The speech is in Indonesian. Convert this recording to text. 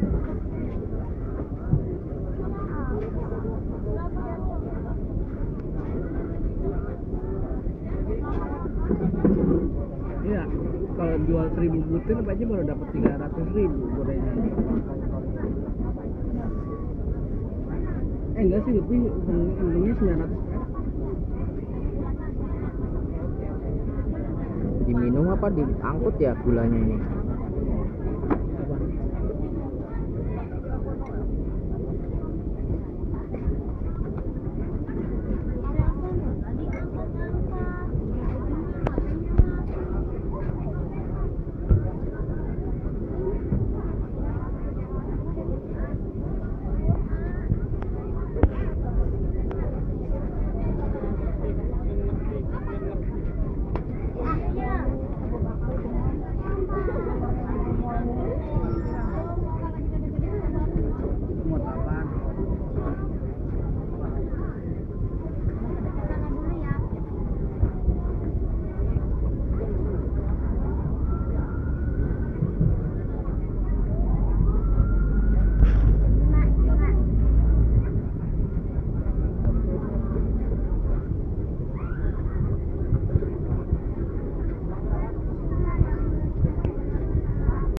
Iya, kalau jual seribu butir apa aja baru dapat tiga ratus ribu gorengan. Eh enggak sih, lebih, untungnya sembilan ratus. Diminum apa diangkut ya gulanya ini?